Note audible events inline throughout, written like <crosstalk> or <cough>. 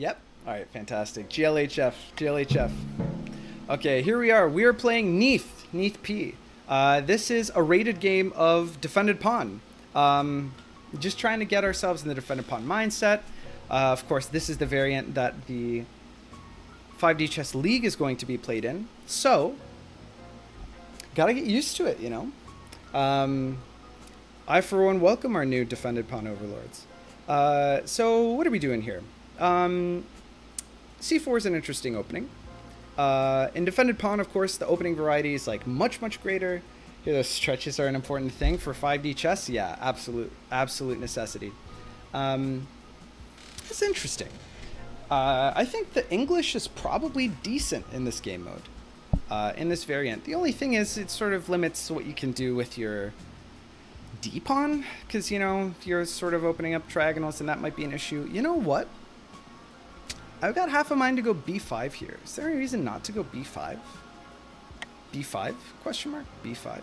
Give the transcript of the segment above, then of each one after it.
Yep. All right, fantastic. GLHF, GLHF. Okay, here we are. We are playing Neith, Neith P. Uh, this is a rated game of defended pawn. Um, just trying to get ourselves in the defended pawn mindset. Uh, of course, this is the variant that the 5D Chess League is going to be played in. So, gotta get used to it, you know? Um, I, for one, welcome our new defended pawn overlords. Uh, so, what are we doing here? Um, C4 is an interesting opening. Uh, in defended pawn, of course, the opening variety is like much, much greater. Here, those stretches are an important thing for 5D chess. Yeah, absolute, absolute necessity. Um, it's interesting. Uh, I think the English is probably decent in this game mode, uh, in this variant. The only thing is, it sort of limits what you can do with your D pawn, because you know you're sort of opening up triagonals, and that might be an issue. You know what? I've got half a mind to go b5 here. Is there any reason not to go b5? b5? Question mark? b5?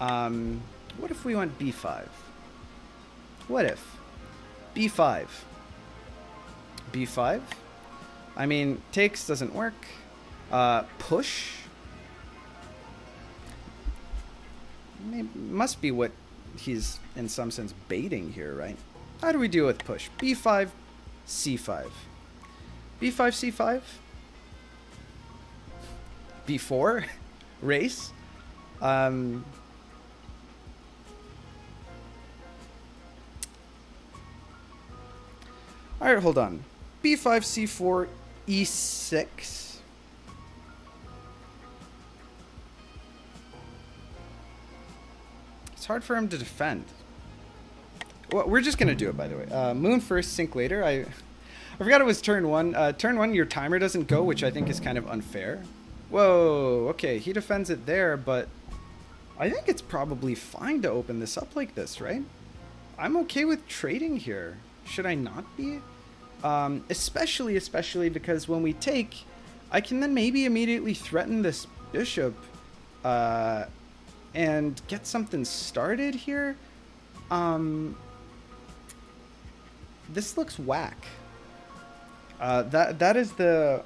Um, what if we went b5? What if? b5. b5? I mean, takes doesn't work. Uh, push? Must be what he's, in some sense, baiting here, right? How do we deal with push? b5, c5. B5, c5? b4? Race? Um, Alright, hold on. b5, c4, e6. It's hard for him to defend. Well, we're just going to do it, by the way. Uh, moon first, sink later. I, I forgot it was turn one. Uh, turn one, your timer doesn't go, which I think is kind of unfair. Whoa, okay, he defends it there, but I think it's probably fine to open this up like this, right? I'm okay with trading here. Should I not be? Um, especially, especially because when we take, I can then maybe immediately threaten this bishop uh, and get something started here. Um, this looks whack. Uh, that that is the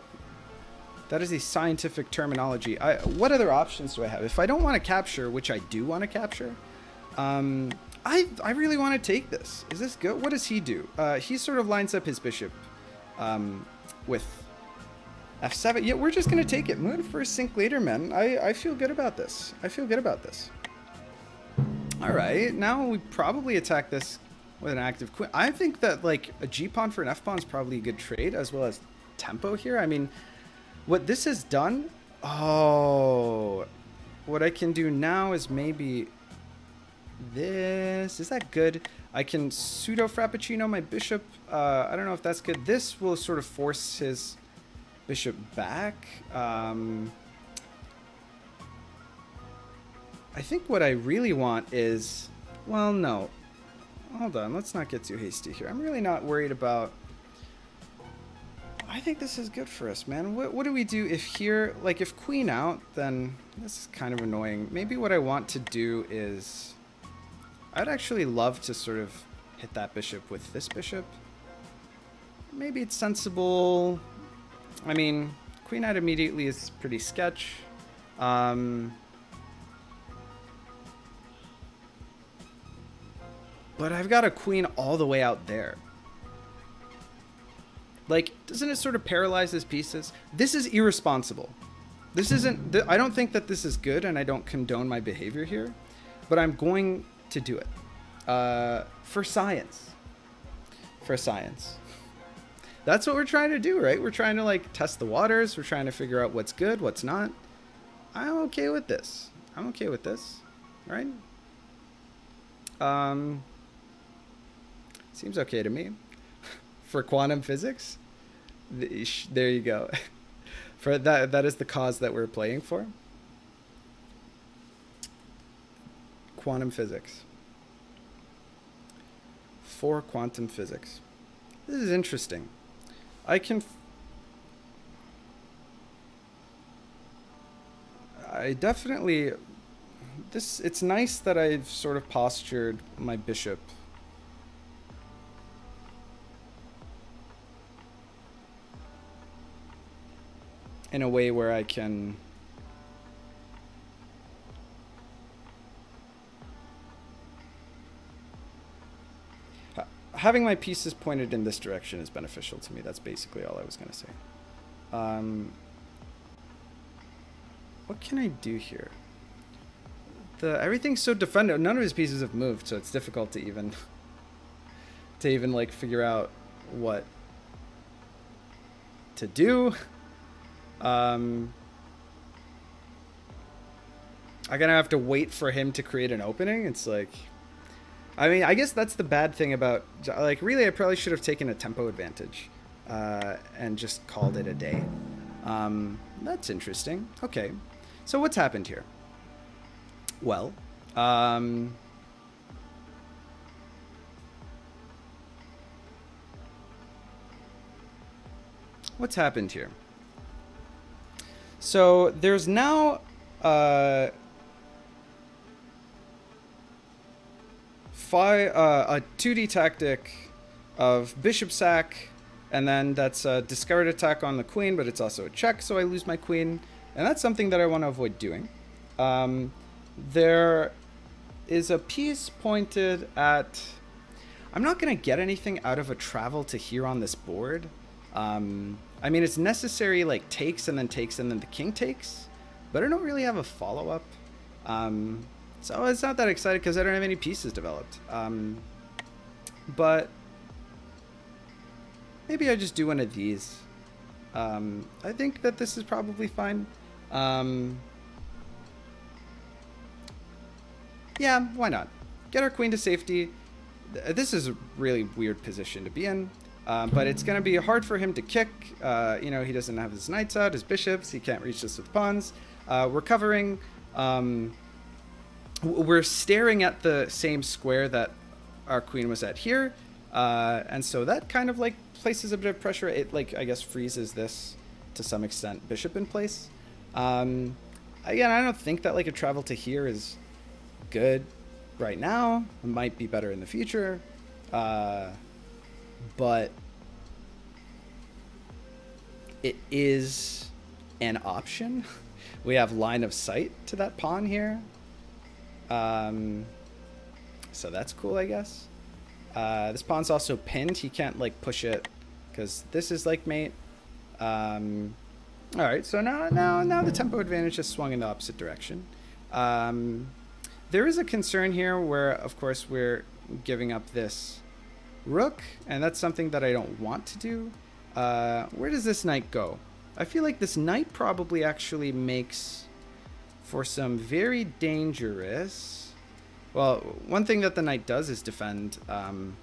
that is the scientific terminology. I, what other options do I have? If I don't want to capture, which I do want to capture, um, I, I really want to take this. Is this good? What does he do? Uh, he sort of lines up his bishop um, with f7. Yeah, we're just going to take it. Moon first, sink later, man. I, I feel good about this. I feel good about this. All right, now we probably attack this with an active queen. I think that like a g pawn for an f pawn is probably a good trade as well as tempo here. I mean, what this has done, oh, what I can do now is maybe this. Is that good? I can pseudo frappuccino my bishop. Uh, I don't know if that's good. This will sort of force his bishop back. Um, I think what I really want is, well, no. Hold on, let's not get too hasty here. I'm really not worried about I think this is good for us, man. What, what do we do if here, like if queen out, then this is kind of annoying. Maybe what I want to do is, I'd actually love to sort of hit that bishop with this bishop. Maybe it's sensible. I mean, queen out immediately is pretty sketch. Um, but I've got a queen all the way out there. Like, doesn't it sort of paralyze his pieces? This is irresponsible. This isn't, I don't think that this is good and I don't condone my behavior here, but I'm going to do it. Uh, for science. For science. That's what we're trying to do, right? We're trying to like test the waters. We're trying to figure out what's good, what's not. I'm okay with this. I'm okay with this, right? Um, seems okay to me <laughs> for quantum physics. There you go. <laughs> for that, that is the cause that we're playing for. Quantum physics. For quantum physics. This is interesting. I can. I definitely. This it's nice that I've sort of postured my bishop in a way where I can having my pieces pointed in this direction is beneficial to me. That's basically all I was going to say. Um, what can I do here? The everything's so defended. None of his pieces have moved, so it's difficult to even to even like figure out what to do. Um, I'm gonna have to wait for him to create an opening. It's like, I mean, I guess that's the bad thing about like really. I probably should have taken a tempo advantage uh, and just called it a day. Um, that's interesting. Okay, so what's happened here? Well, um, what's happened here? So there's now uh, uh, a 2D tactic of bishop sack, and then that's a discard attack on the queen, but it's also a check, so I lose my queen, and that's something that I want to avoid doing. Um, there is a piece pointed at... I'm not going to get anything out of a travel to here on this board. Um, I mean, it's necessary, like, takes and then takes and then the king takes, but I don't really have a follow-up. Um, so it's not that excited because I don't have any pieces developed. Um, but maybe I just do one of these. Um, I think that this is probably fine. Um, yeah, why not? Get our queen to safety. This is a really weird position to be in. Um, but it's going to be hard for him to kick. Uh, you know, he doesn't have his knights out, his bishops. He can't reach this with pawns. Uh, we're covering. Um, we're staring at the same square that our queen was at here. Uh, and so that kind of like places a bit of pressure. It like, I guess, freezes this to some extent bishop in place. Um, again, I don't think that like a travel to here is good right now. It might be better in the future. Uh, but it is an option. <laughs> We have line of sight to that pawn here. Um, so that's cool, I guess. Uh, this pawn's also pinned. He can't like push it because this is like mate. Um, all right, so now now now the tempo advantage has swung in the opposite direction. Um, there is a concern here where, of course, we're giving up this rook, and that's something that I don't want to do. Uh, where does this knight go? I feel like this knight probably actually makes for some very dangerous... Well, one thing that the knight does is defend um,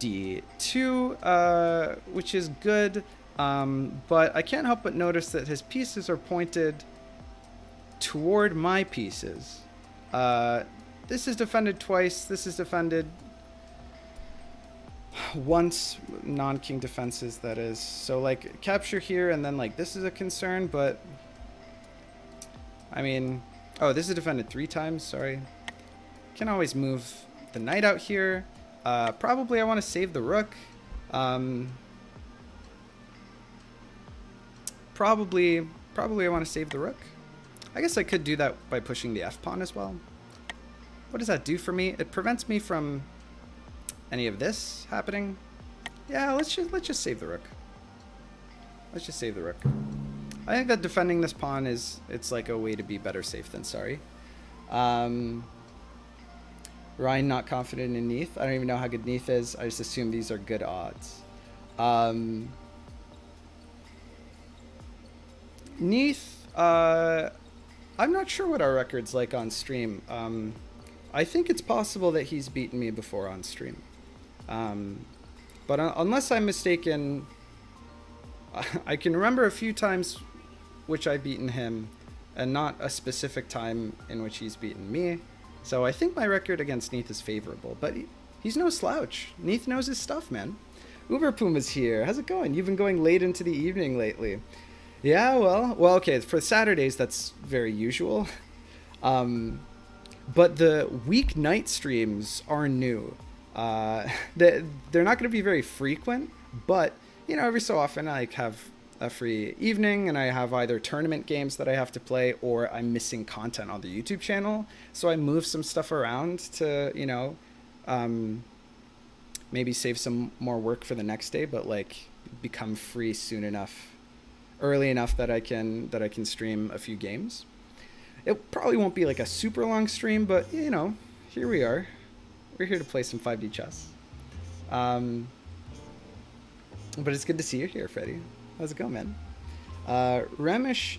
d2, uh, which is good, um, but I can't help but notice that his pieces are pointed toward my pieces. Uh, this is defended twice, this is defended once non-king defenses that is. So like capture here and then like this is a concern but I mean oh this is defended three times sorry. Can always move the knight out here. Uh, probably I want to save the rook. Um, probably probably I want to save the rook. I guess I could do that by pushing the f pawn as well. What does that do for me? It prevents me from any of this happening. Yeah, let's just let's just save the rook. Let's just save the rook. I think that defending this pawn is it's like a way to be better safe than sorry. Um, Ryan not confident in Neith. I don't even know how good Neith is. I just assume these are good odds. Um, Neith, uh, I'm not sure what our record's like on stream. Um, I think it's possible that he's beaten me before on stream. Um, but uh, unless I'm mistaken, I can remember a few times which I've beaten him, and not a specific time in which he's beaten me. So I think my record against Neith is favorable, but he, he's no slouch. Neith knows his stuff, man. Uber Puma's here. How's it going? You've been going late into the evening lately. Yeah, well, well, okay. For Saturdays, that's very usual. <laughs> Um, but the weeknight streams are new. Uh, <laughs> they, they're not going to be very frequent, but you know, every so often I have a free evening and I have either tournament games that I have to play or I'm missing content on the YouTube channel. So I move some stuff around to, you know, um, maybe save some more work for the next day, but like become free soon enough, early enough that I can that I can stream a few games. It probably won't be like a super long stream, but you know, here we are. We're here to play some 5D chess. Um, but it's good to see you here, Freddy. How's it going, man? Uh, Remish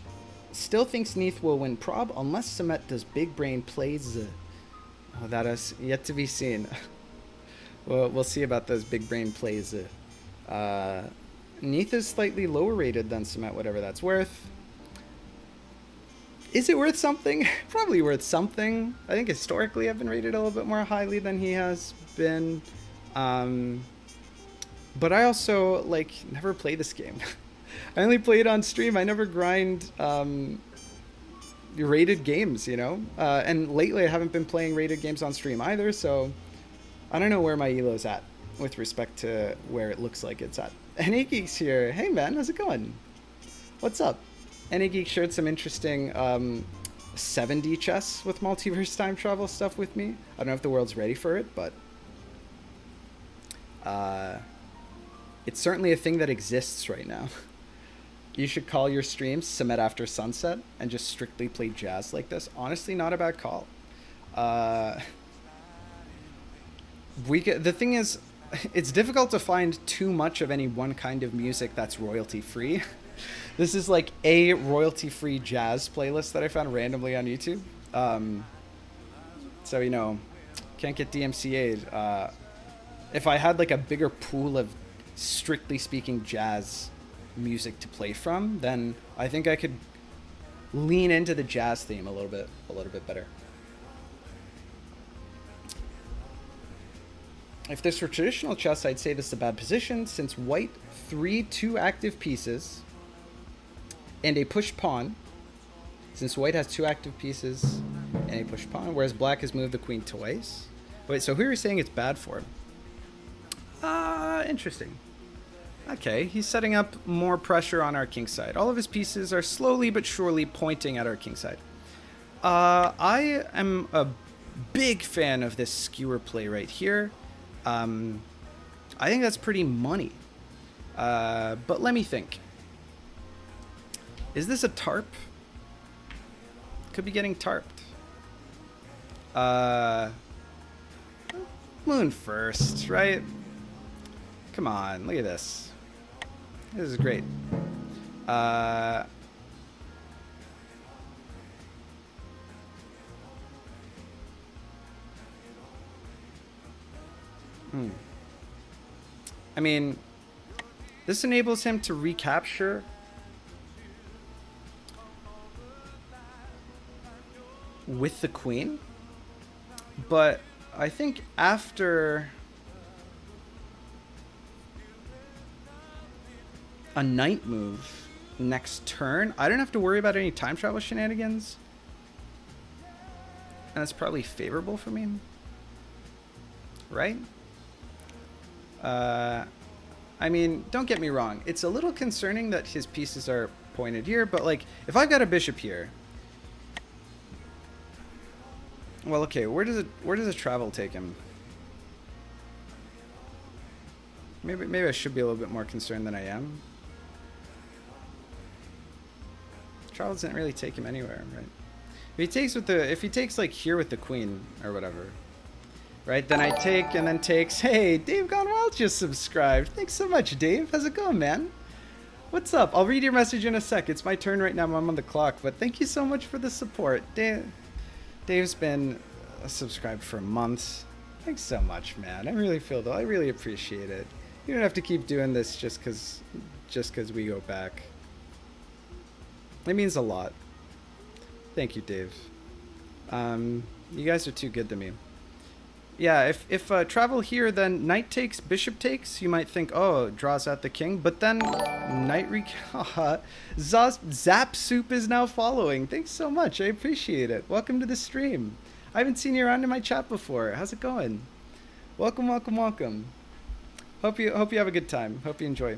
still thinks Neith will win prob unless Samet does big brain plays. Oh, that is yet to be seen. <laughs> well, we'll see about those big brain plays. Uh, Neith is slightly lower rated than Samet, whatever that's worth. Is it worth something? <laughs> Probably worth something. I think historically I've been rated a little bit more highly than he has been. Um, but I also like never play this game. <laughs> I only play it on stream. I never grind um, rated games, you know. Uh, and lately, I haven't been playing rated games on stream either. So I don't know where my elo's at with respect to where it looks like it's at. <laughs> NA Geeks here. Hey man, how's it going? What's up? NA Geek shared some interesting um, 7D chess with multiverse time travel stuff with me. I don't know if the world's ready for it, but uh, it's certainly a thing that exists right now. <laughs> You should call your streams Samet After Sunset and just strictly play jazz like this. Honestly, not a bad call. Uh, we the thing is, <laughs> it's difficult to find too much of any one kind of music that's royalty free. <laughs> this is like a royalty free jazz playlist that I found randomly on YouTube. Um, so, you know, can't get DMCA'd. Uh, if I had like a bigger pool of strictly speaking jazz music to play from, then I think I could lean into the jazz theme a little bit a little bit better. If this were traditional chess, I'd say this is a bad position since white three two active pieces and a pushed pawn. Since white has two active pieces and a pushed pawn, whereas black has moved the queen twice. Wait, so who are you saying it's bad for? Ah, uh, interesting. Okay, he's setting up more pressure on our king side. All of his pieces are slowly but surely pointing at our king side. Uh, I am a big fan of this skewer play right here. Um, I think that's pretty money. Uh, but let me think. Is this a tarp? Could be getting tarped. Uh, moon first, right? Come on, look at this. This is great. Uh, hmm. I mean, this enables him to recapture with the queen. But I think after a knight move next turn, I don't have to worry about any time travel shenanigans. And that's probably favorable for me. Right? Uh, I mean, don't get me wrong. It's a little concerning that his pieces are pointed here, but like, if I've got a bishop here... Well, okay, where does it where does a travel take him? Maybe maybe I should be a little bit more concerned than I am. Charles didn't really take him anywhere, right? If he takes with the, if he takes like here with the queen or whatever, right? Then I take and then takes. Hey, Dave Gone Wild just subscribed. Thanks so much, Dave. How's it going, man? What's up? I'll read your message in a sec. It's my turn right now. I'm on the clock, but thank you so much for the support. Dave, Dave's been subscribed for months. Thanks so much, man. I really feel though. I really appreciate it. You don't have to keep doing this just because, just because we go back. It means a lot. Thank you, Dave. Um, you guys are too good to me. Yeah, if, if uh, travel here, then knight takes, bishop takes, you might think, oh, draws out the king. But then knight rec... <laughs> Zap Soup is now following. Thanks so much. I appreciate it. Welcome to the stream. I haven't seen you around in my chat before. How's it going? Welcome, welcome, welcome. Hope you hope you have a good time. Hope you enjoy.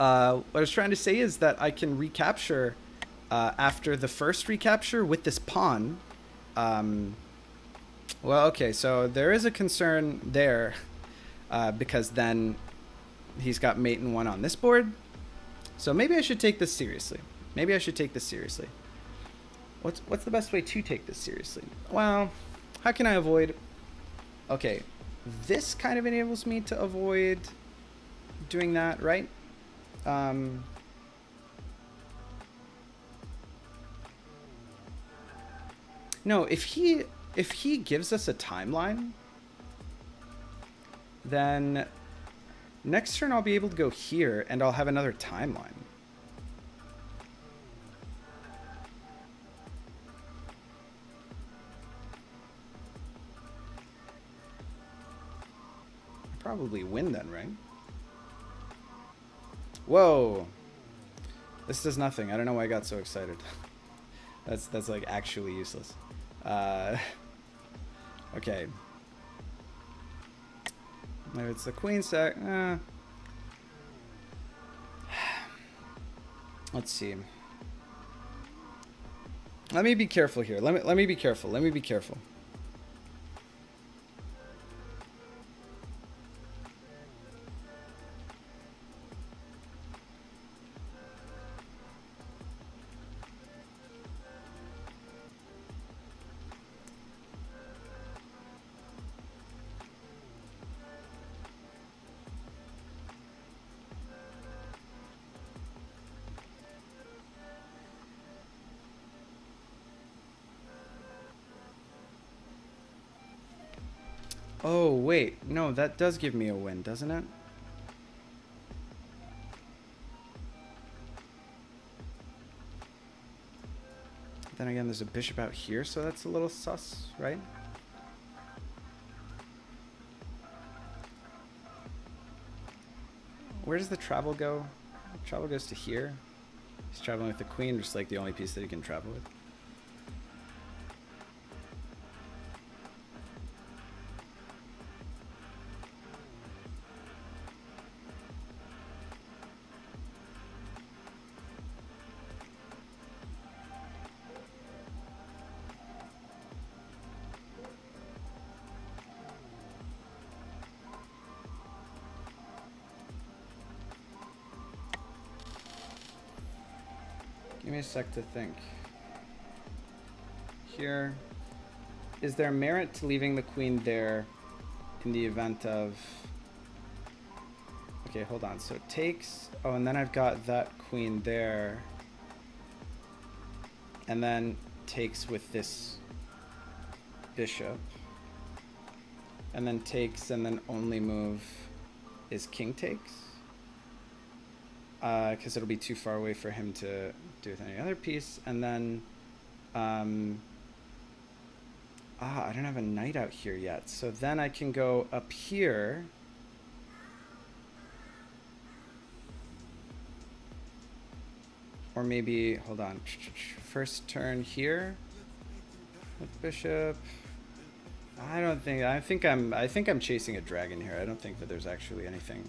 uh, what I was trying to say is that I can recapture uh, after the first recapture with this pawn. Um, well, okay, so there is a concern there uh, because then he's got mate and one on this board. So maybe I should take this seriously. Maybe I should take this seriously. What's what's the best way to take this seriously? Well, how can I avoid? Okay, this kind of enables me to avoid doing that, right? Um, no, if he if he gives us a timeline, then next turn I'll be able to go here and I'll have another timeline. probably win then, right? Whoa. This does nothing. I don't know why I got so excited. <laughs> that's that's like actually useless. Uh, <laughs> okay. Maybe it's the queen stack. Uh, let's see. Let me be careful here. Let me let me be careful. Let me be careful. Oh, wait. No, that does give me a win, doesn't it? Then again, there's a bishop out here, so that's a little sus, right? Where does the travel go? travel goes to here. He's traveling with the queen, just like the only piece that he can travel with. Sec to think. Here, is there merit to leaving the queen there in the event of... Okay, hold on. So takes... Oh, and then I've got that queen there. And then takes with this bishop. And then takes and then only move is king takes Uh, because uh, it'll be too far away for him to do with any other piece. And then, um, ah, I don't have a knight out here yet. So then I can go up here. Or maybe, hold on, first turn here with bishop. I don't think, I think I'm, I think I'm chasing a dragon here. I don't think that there's actually anything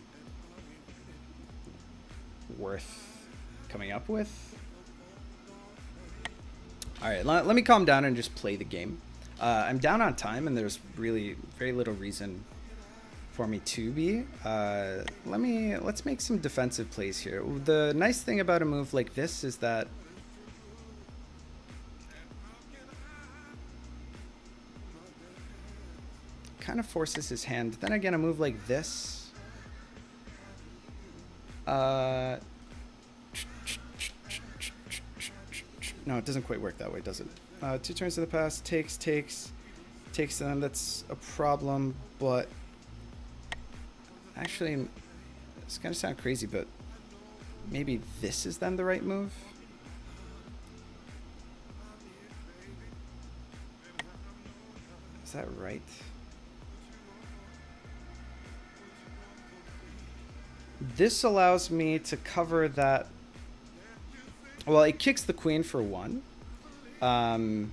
worth coming up with. Alright, let, let me calm down and just play the game. Uh, I'm down on time and there's really very little reason for me to be. Uh, let me, let's make some defensive plays here. The nice thing about a move like this is that kind of forces his hand. Then again, a move like this uh, no, it doesn't quite work that way, does it? Uh, two turns to the pass, takes, takes, takes them. That's a problem, but actually, it's gonna sound crazy, but maybe this is then the right move. Is that right? This allows me to cover that. Well, it kicks the queen for one. Um,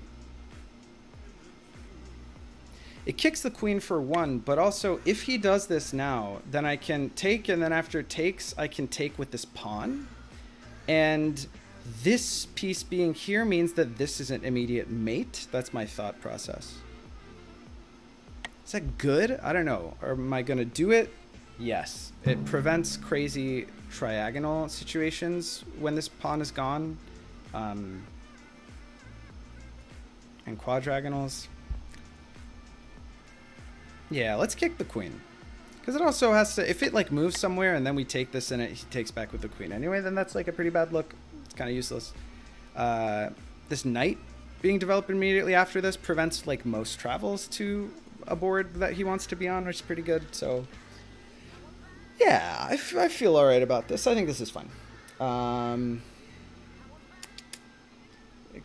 it kicks the queen for one, but also if he does this now, then I can take, and then after it takes, I can take with this pawn. And this piece being here means that this is an immediate mate. That's my thought process. Is that good? I don't know. Am I going to do it? Yes. It prevents crazy triagonal situations when this pawn is gone. Um, and quadragonals. Yeah, let's kick the queen. Because it also has to, if it like moves somewhere and then we take this and it he takes back with the queen anyway, then that's like a pretty bad look. It's kind of useless. Uh, this knight being developed immediately after this prevents like most travels to a board that he wants to be on, which is pretty good. So yeah, I, feel all right about this. I think this is fun. Um,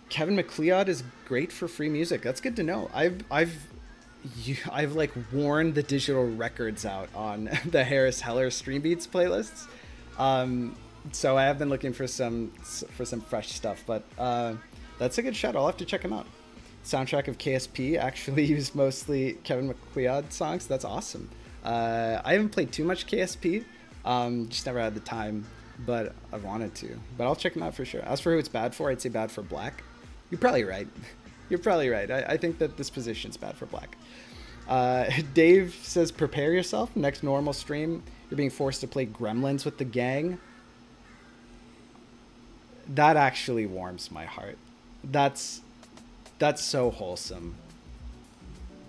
Kevin MacLeod is great for free music. That's good to know. I've I've you, I've like worn the digital records out on <laughs> the Harris Heller Stream Beats playlists. Um, so I have been looking for some for some fresh stuff, but uh, that's a good shout. I'll have to check him out. Soundtrack of KSP actually <laughs> used mostly Kevin MacLeod songs. That's awesome. Uh, I haven't played too much KSP, um, just never had the time, but I wanted to. But I'll check them out for sure. As for who it's bad for, I'd say bad for black. You're probably right. <laughs> You're probably right. I, I think that this position's bad for black. Uh, <laughs> Dave says, prepare yourself. Next normal stream, you're being forced to play Gremlins with the gang. That actually warms my heart. That's that's so wholesome,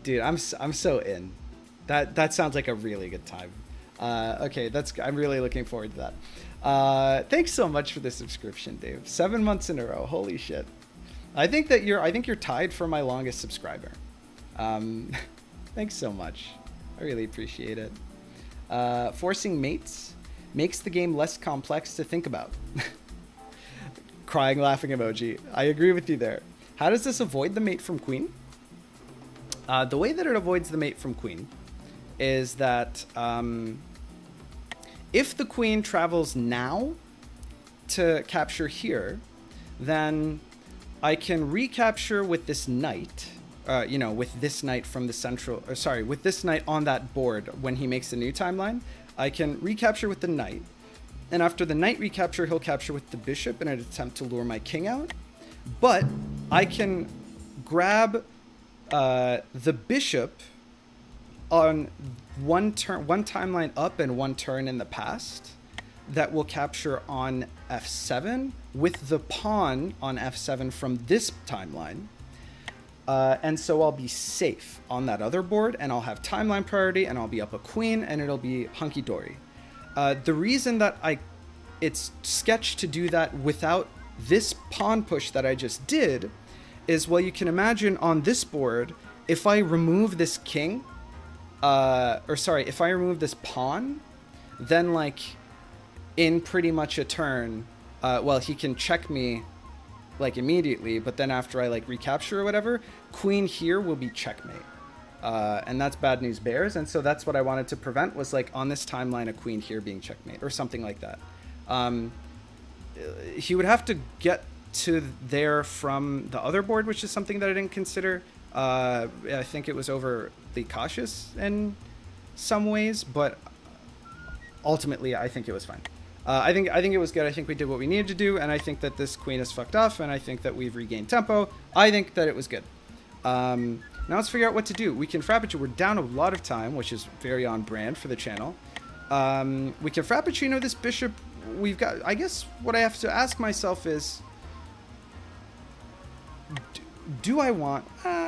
dude. I'm I'm so in. That that sounds like a really good time. Uh, okay, that's I'm really looking forward to that. Uh, thanks so much for the subscription, Dave. Seven months in a row. Holy shit. I think that you're I think you're tied for my longest subscriber. Um, <laughs> thanks so much. I really appreciate it. Uh, forcing mates makes the game less complex to think about. <laughs> Crying laughing emoji. I agree with you there. How does this avoid the mate from queen? Uh, the way that it avoids the mate from queen is that um, if the queen travels now to capture here, then I can recapture with this knight, uh, you know, with this knight from the central, or sorry, with this knight on that board when he makes the new timeline, I can recapture with the knight. And after the knight recapture, he'll capture with the bishop in an attempt to lure my king out. But I can grab uh, the bishop on one turn, one timeline up and one turn in the past that will capture on f7 with the pawn on f7 from this timeline. Uh, and so I'll be safe on that other board and I'll have timeline priority and I'll be up a queen and it'll be hunky-dory. Uh, the reason that I it's sketched to do that without this pawn push that I just did is, well, you can imagine on this board, if I remove this king, uh, or sorry, if I remove this pawn, then like in pretty much a turn, uh, well, he can check me like immediately, but then after I like recapture or whatever, queen here will be checkmate. Uh, and that's bad news bears. And so that's what I wanted to prevent was like on this timeline, a queen here being checkmate or something like that. Um, he would have to get to there from the other board, which is something that I didn't consider. Uh, I think it was overly cautious in some ways, but ultimately, I think it was fine. Uh, I think I think it was good. I think we did what we needed to do, and I think that this queen is fucked off, and I think that we've regained tempo. I think that it was good. Um, now let's figure out what to do. We can Frappuccino. We're down a lot of time, which is very on brand for the channel. Um, we can Frappuccino this bishop. We've got. I guess what I have to ask myself is, do I want... Uh,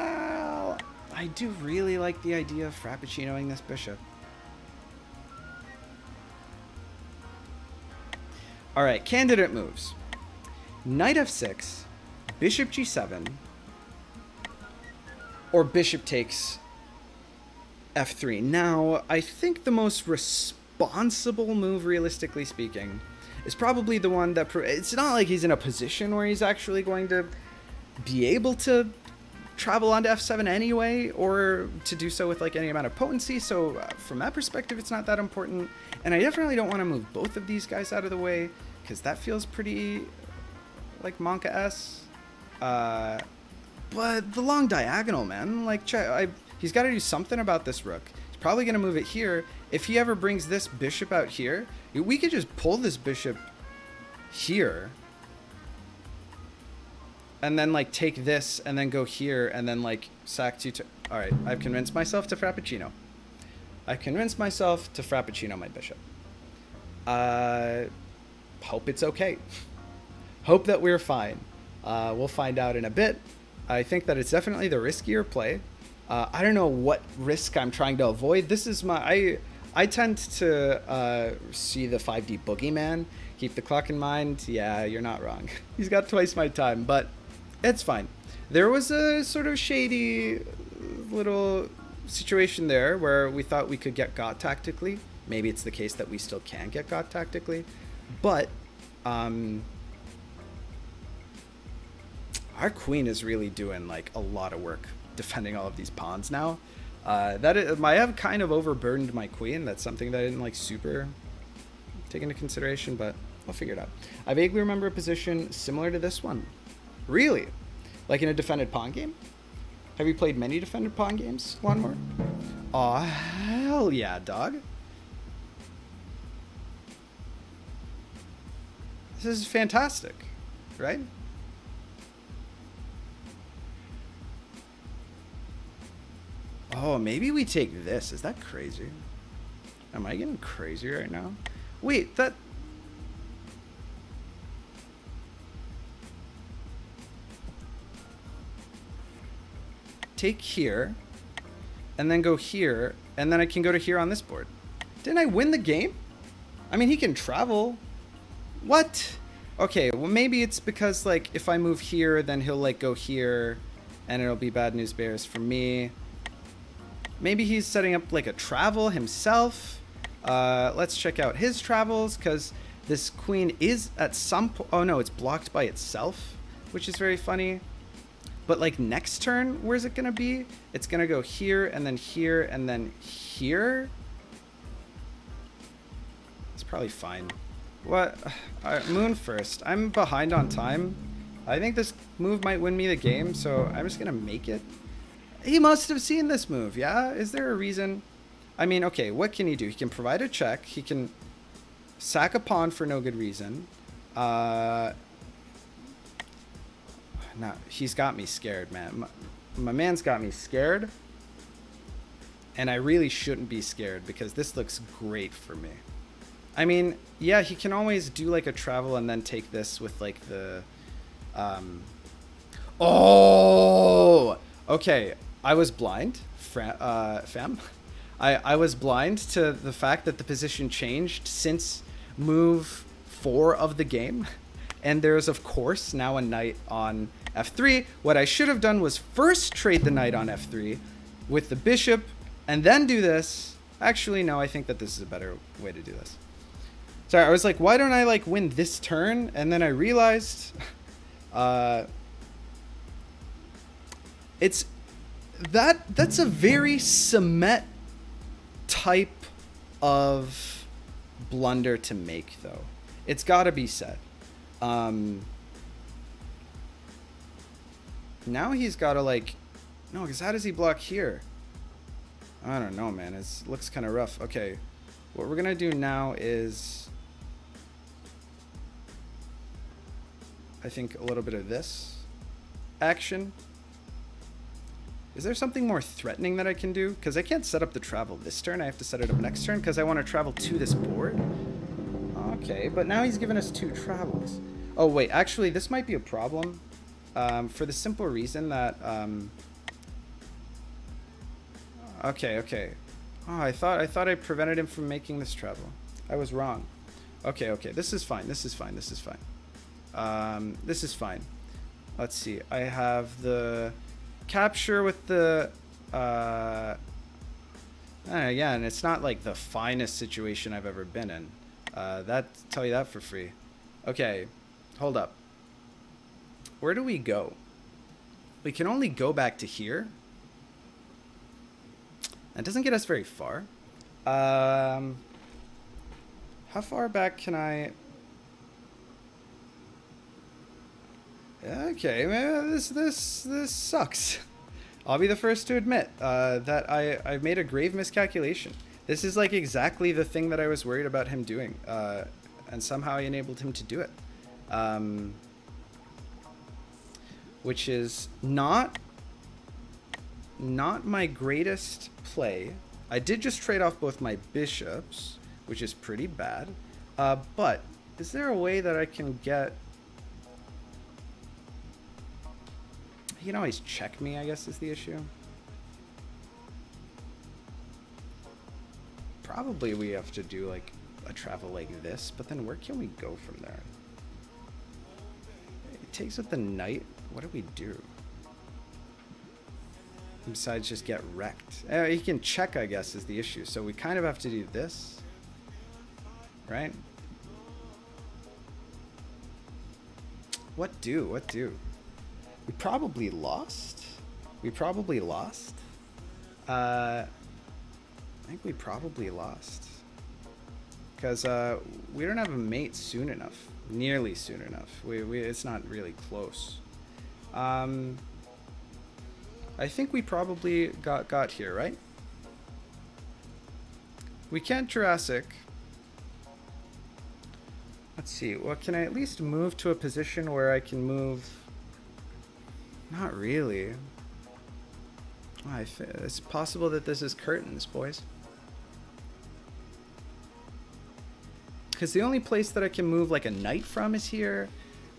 I do really like the idea of frappuccinoing this bishop. Alright, candidate moves. Knight f6, bishop g7, or bishop takes f3. Now, I think the most responsible move, realistically speaking, is probably the one that... It's not like he's in a position where he's actually going to be able to travel onto f7 anyway, or to do so with like any amount of potency. So uh, from that perspective, it's not that important. And I definitely don't want to move both of these guys out of the way because that feels pretty like monkaS. Uh, but the long diagonal, man, like I, He's got to do something about this rook. He's probably going to move it here. If he ever brings this bishop out here, we could just pull this bishop here. And then, like, take this and then go here and then, like, sack two... All right, I've convinced myself to Frappuccino. I've convinced myself to Frappuccino my bishop. Uh, hope it's okay. hope that we're fine. Uh, we'll find out in a bit. I think that it's definitely the riskier play. Uh, I don't know what risk I'm trying to avoid. This is my I I tend to uh, see the 5D boogeyman. Keep the clock in mind. Yeah, you're not wrong. <laughs> He's got twice my time, but it's fine. There was a sort of shady little situation there where we thought we could get got tactically. Maybe it's the case that we still can get got tactically, but um, our queen is really doing like a lot of work defending all of these pawns now. Uh, that is, I have kind of overburdened my queen. That's something that I didn't like super take into consideration, but I'll figure it out. I vaguely remember a position similar to this one. Really? Like in a defended pawn game? Have you played many defended pawn games, One more. Aw, hell yeah, dog. This is fantastic, right? Oh, maybe we take this. Is that crazy? Am I getting crazy right now? Wait, that... Take here, and then go here, and then I can go to here on this board. Didn't I win the game? I mean, he can travel. What? Okay, well, maybe it's because, like, if I move here, then he'll, like, go here, and it'll be bad news bears for me. Maybe he's setting up like a travel himself. Uh, let's check out his travels because this queen is at some point. Oh no, it's blocked by itself, which is very funny. But like next turn, where's it gonna be? It's gonna go here and then here and then here. It's probably fine. What? <sighs> moon first. I'm behind on time. I think this move might win me the game, so I'm just gonna make it. He must have seen this move, yeah? Is there a reason? I mean, okay, what can he do? He can provide a check. He can sack a pawn for no good reason. Uh, no, he's got me scared, man. My, my man's got me scared. And I really shouldn't be scared because this looks great for me. I mean, yeah, he can always do like a travel and then take this with like the... Um, oh! Okay, I was blind, uh, fam. I, I was blind to the fact that the position changed since move four of the game. And there's, of course, now a knight on f3. What I should have done was first trade the knight on f3 with the bishop and then do this. Actually, no, I think that this is a better way to do this. Sorry, I was like, why don't I like win this turn? And then I realized <laughs> uh, it's that that's a very Samet type of blunder to make though it's got to be said um now he's got to like no because how does he block here i don't know man it looks kind of rough okay what we're gonna do now is i think a little bit of this action is there something more threatening that I can do? Because I can't set up the travel this turn. I have to set it up next turn because I want to travel to this board. Okay, but now he's given us two travels. Oh, wait. Actually, this might be a problem. Um, for the simple reason that... Um... Okay, okay. Oh, I thought I thought I prevented him from making this travel. I was wrong. Okay, okay. This is fine. This is fine. This is fine. Um, this is fine. Let's see. I have the capture with the uh, yeah, and it's not like the finest situation I've ever been in. Uh, that tell you that for free. Okay, hold up. Where do we go? We can only go back to here. That doesn't get us very far. Um, how far back can I? Okay, man, this this this sucks. <laughs> I'll be the first to admit uh, that I, I've made a grave miscalculation. This is like exactly the thing that I was worried about him doing, uh, and somehow I enabled him to do it. Um, which is not not my greatest play. I did just trade off both my bishops, which is pretty bad. Uh, but is there a way that I can get... He can always check me, I guess, is the issue. Probably we have to do, like, a travel like this, but then where can we go from there? It takes with the knight. What do we do? Besides just get wrecked. Uh, he can check, I guess, is the issue. So we kind of have to do this. Right? What do? What do? We probably lost. We probably lost. Uh, I think we probably lost. Because uh, we don't have a mate soon enough. Nearly soon enough. We, we, it's not really close. Um, I think we probably got, got here, right? We can't Jurassic. Let's see. Well, can I at least move to a position where I can move... Not really. I. It's possible that this is curtains, boys. Because the only place that I can move like a knight from is here.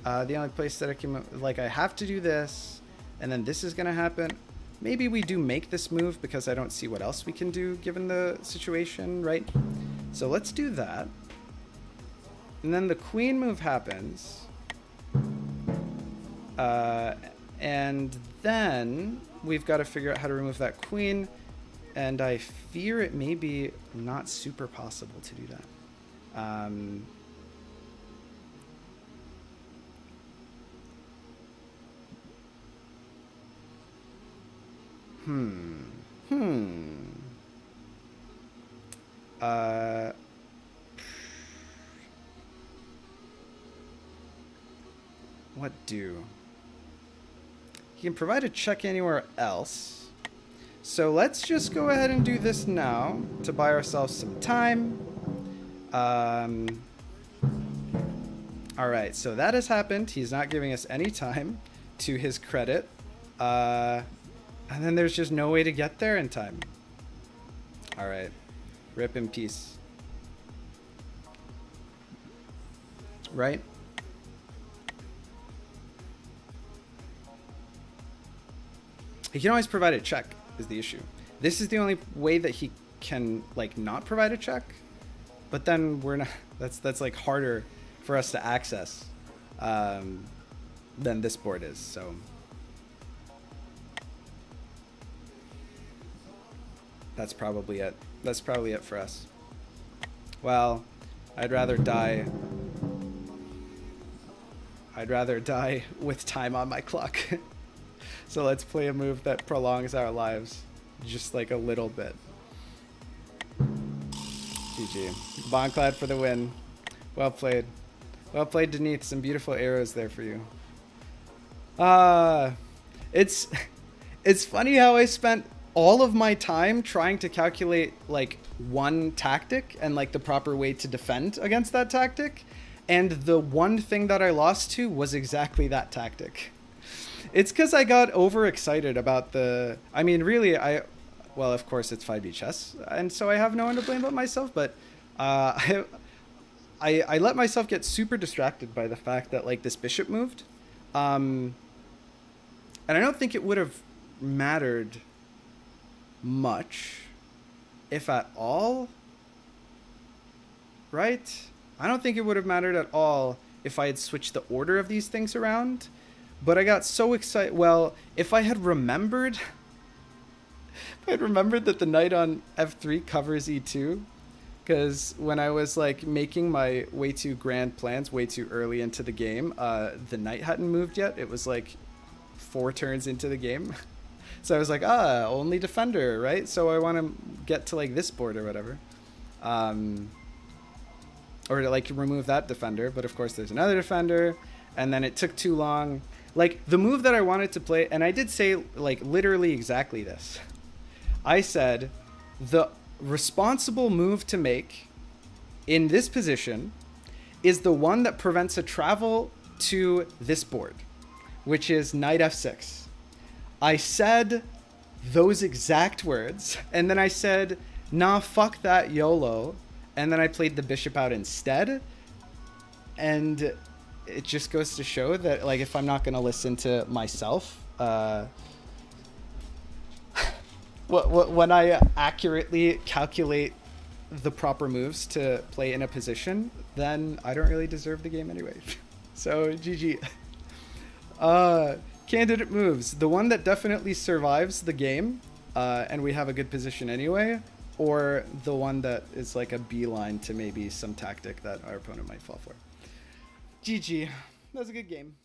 Uh, the only place that I can, like I have to do this, and then this is going to happen. Maybe we do make this move because I don't see what else we can do given the situation, right? So let's do that. And then the queen move happens. Uh, and then we've got to figure out how to remove that queen. And I fear it may be not super possible to do that. Um, Hmm. Hmm. Uh. What do? He can provide a check anywhere else. So let's just go ahead and do this now to buy ourselves some time. Um, all right, so that has happened. He's not giving us any time to his credit. Uh, and then there's just no way to get there in time. Alright. Rip in peace. Right? He can always provide a check, is the issue. This is the only way that he can, like, not provide a check. But then we're not... <laughs> That's, that's like, harder for us to access um, than this board is, so... that's probably it. That's probably it for us. Well, I'd rather die. I'd rather die with time on my clock. <laughs> so let's play a move that prolongs our lives just like a little bit. GG. Bonclad for the win. Well played. Well played, Denise. Some beautiful arrows there for you. Uh, it's, <laughs> it's funny how I spent all of my time trying to calculate like one tactic and like the proper way to defend against that tactic. And the one thing that I lost to was exactly that tactic. It's because I got overexcited about the. I mean, really, I. Well, of course, it's 5D chess, and so I have no one to blame but myself, but uh, <laughs> I, I, I let myself get super distracted by the fact that like this bishop moved. Um, and I don't think it would have mattered much, if at all, right? I don't think it would have mattered at all if I had switched the order of these things around. But I got so excited. Well, if I had remembered, <laughs> if I had remembered that the knight on f3 covers e2, because when I was like making my way too grand plans way too early into the game, uh, the knight hadn't moved yet. It was like four turns into the game. <laughs> So I was like, ah, only defender, right? So I want to get to like this board or whatever. Um, or to like remove that defender. But of course there's another defender. And then it took too long. Like the move that I wanted to play, and I did say like literally exactly this. I said the responsible move to make in this position is the one that prevents a travel to this board, which is knight f6. I said those exact words, and then I said, nah, fuck that YOLO, and then I played the bishop out instead. And it just goes to show that, like, if I'm not going to listen to myself, uh, <laughs> when I accurately calculate the proper moves to play in a position, then I don't really deserve the game anyway. <laughs> so GG. Uh, candidate moves. The one that definitely survives the game, uh, and we have a good position anyway, or the one that is like a beeline to maybe some tactic that our opponent might fall for. GG. That was a good game.